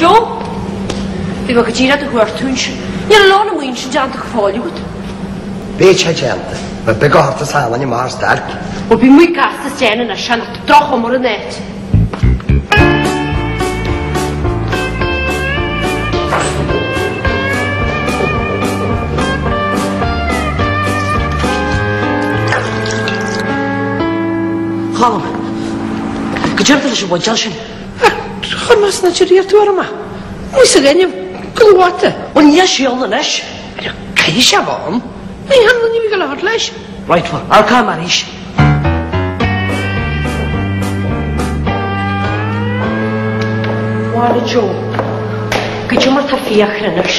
Jo? Fi bod rhaid dy hwyr tŵn sy'n. Ni'r lôn am wyn sy'n dan dy chyfoliwyd. Be eisiau jenta? Mae beg o'r dy sael yn y mars darg. Wel, fi mwy gas dy sen yna sian at droch y net. Chom, gyda'r dy lysio bod jalsyn. Хама, значит, я тюрьма. Мы с Ганем клуаты. Он я шел на наш. Кайша вам. Ne yanına gibi kalabalıklaş? Right for, arka marış. والجو كجمر تفي خرنش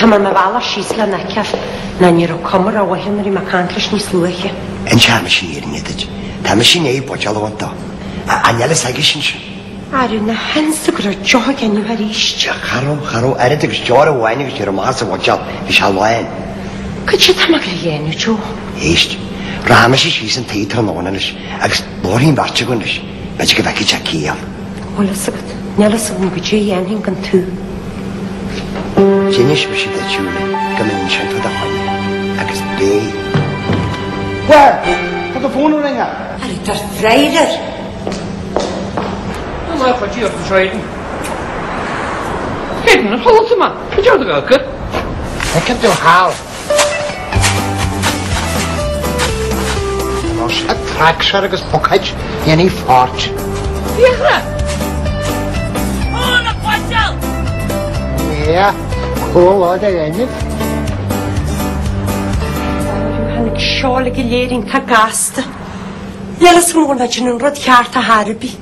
تمر ما بعلش يسلا نكف ناني رو كمرة وهمري ما كانت لش نسلوه إن شاء الله شيء يرنيتج تمشي نيجي بوجالو وانتا أنا لسه عايشين شو Ar yna hansig yr joch gen i ar eisio. Charo, charo, ar ydych sior o wain ych si'r mas o wachal, fi sial wain. Cydsi tam ag rei enw, jo? Eist, rhaim ys i sys yn teid rhan o'n ys, agos bor hi'n fartig o'n ys, mae ti'n gyfegi ti'n cael. Olasagad, nelasag yn gwydi i enw gan tŵ. Dynis mis i ddetiwle, gymryd yn siarad o'r hwn, agos be. Wel, Mae ffôn yn ringa. Ar y darthreirir mae pa gyr yn treidyn. Hedyn yn holt yma. Pe ti'n gael gyr? Mae'n cadw'n hal. Nos a tracsar agos bocaj i'n ni ffordd. Diachra! O, na gwadal! Ie, cwl o dy ennydd. Hannig siol y gilydd yn cael gast. Ielas rwy'n fawr yn rhod hiart a harbi.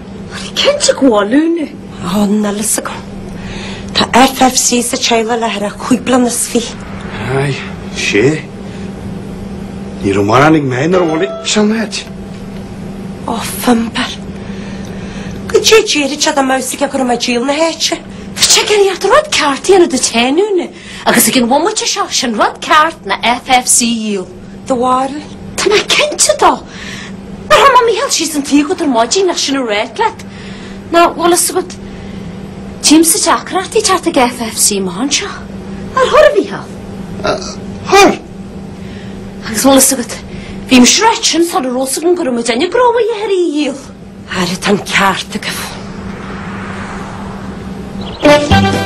كنتك والونه هون لسقم تا Ta ألف سيسة شايلة لهرا خوي بلا نصفي هاي شي Nirumana nik mehner olik sanat. Ofan par. Gıcı ciğeri çada mevsike kırma ciyilne heçe. Çeker yatır vat kartı yanı da çenüne. Akısıkin bomba çeşavşın vat kartına FFC yıl. Duvarı. Tama kençi da. Mae mam mi hel sy'n yn tîg o'r moji na sy'n y redlet. Na, wala sgwyd. Tîm sy'n tacra ti tat ag FFC ma'n sio. Ar hor fi hel. Hor? Agus wala sgwyd. Fi rhaid srechen sa'r yr olsag sy'n gwrw mwyd enw growa e i her i hil. Ar y tan cart y gyffwn. Thank you.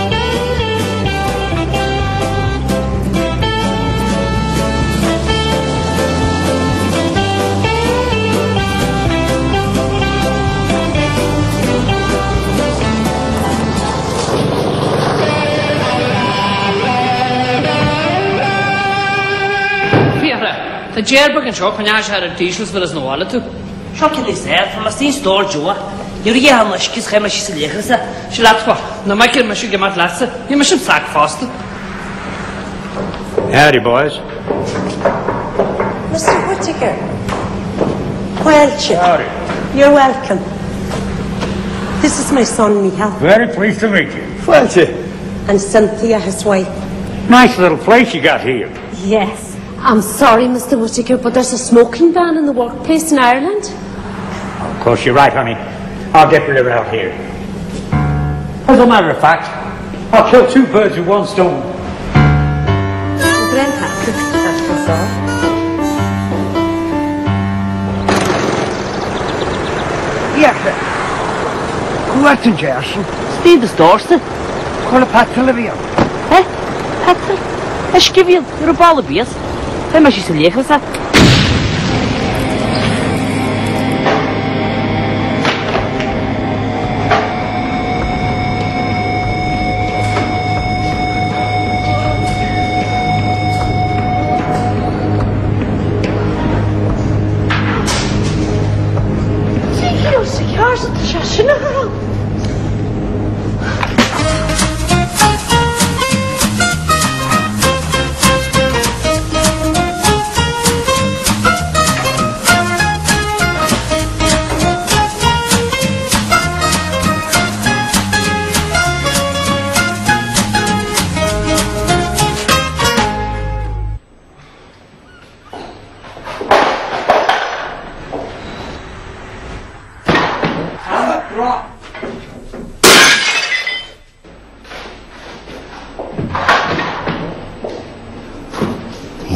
The jailbreak and shock when I had a t-shirt for his no wallet too. Shock in his head from a seen store Joe. Yuri Hamish kiss him as she said Lehrsa. She laughed for. No make him she gemat lasse. You must sack fast. Howdy boys. Mr. Whittaker. Well, Chip. Howdy. You're welcome. This is my son, Michal. Very pleased to meet you. Well, Chip. And Cynthia, his wife. Nice little place you got here. Yes. I'm sorry, Mr. Whittaker, but there's a smoking ban in the workplace in Ireland. Of course, you're right, honey. I'll get rid of it out here. As a matter of fact, I'll kill two birds with one stone. Yes, sir. Correct in Gerson. Steve Dorset. Call a Pat Olivia. Eh? Pat? Ysgrifio, yw'r ball of bys. თემაში შეიძლება ეხლა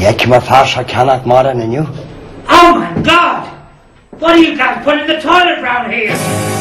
you Yekma Pasha cannot modern and you. Oh my God! What do you guys put in the toilet round here?